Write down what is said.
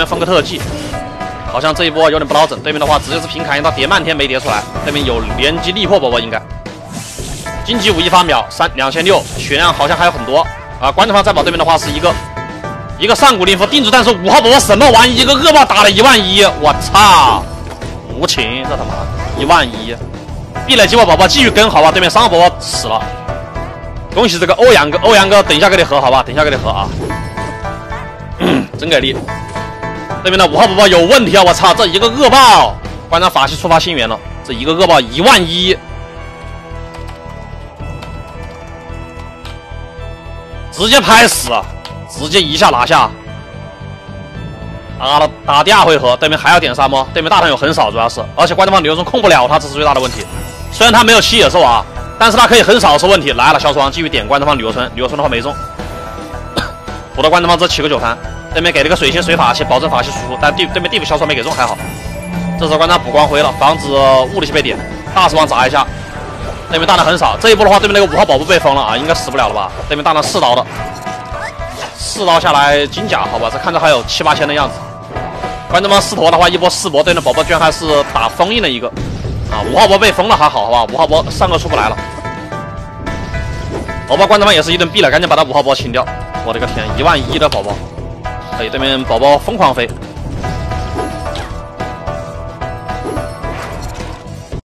这边封个特技，好像这一波有点不老整。对面的话直接是平砍一刀，叠漫天没叠出来。对面有连击力破宝宝应该。荆棘武一发秒三两千六，血量好像还有很多啊！观众方再宝对面的话是一个一个上古灵符定住，但是五号宝宝什么玩意？一个恶霸打了一万一，我操！无情，这他妈一万一！壁垒激活宝宝继续跟好吧，对面三号宝宝死了。恭喜这个欧阳哥，欧阳哥，等一下给你合好吧，等一下给你合啊！真给力！对面的五号宝宝有问题啊！我操，这一个恶爆，观察法系触发星源了，这一个恶霸一万一。直接拍死，直接一下拿下。打了打第二回合，对面还要点杀吗？对面大团有很少，主要是，而且关东方流川控不了他，这是最大的问题。虽然他没有七野兽啊，但是他可以很少是问题。来了，小双继续点关东方旅游村，旅游村的话没中。补到关东方这七个九团，对面给了个水星水法器，保证法器输出，但对对面地府小双没给中还好。这时候关他补光辉了，防止物理系被点。大石王砸一下。对面大拿很少，这一波的话，对面那个五号宝宝被封了啊，应该死不了了吧？对面大拿四刀的，四刀下来金甲，好吧，这看着还有七八千的样子。观众们四坨的话，一波四波，对面宝宝居然还是打封印了一个啊！五号波被封了还好，好吧？五号波上个出不来了。宝宝观众们也是一顿毙了，赶紧把他五号波清掉。我的个天，一万一的宝宝，以对面宝宝疯狂飞。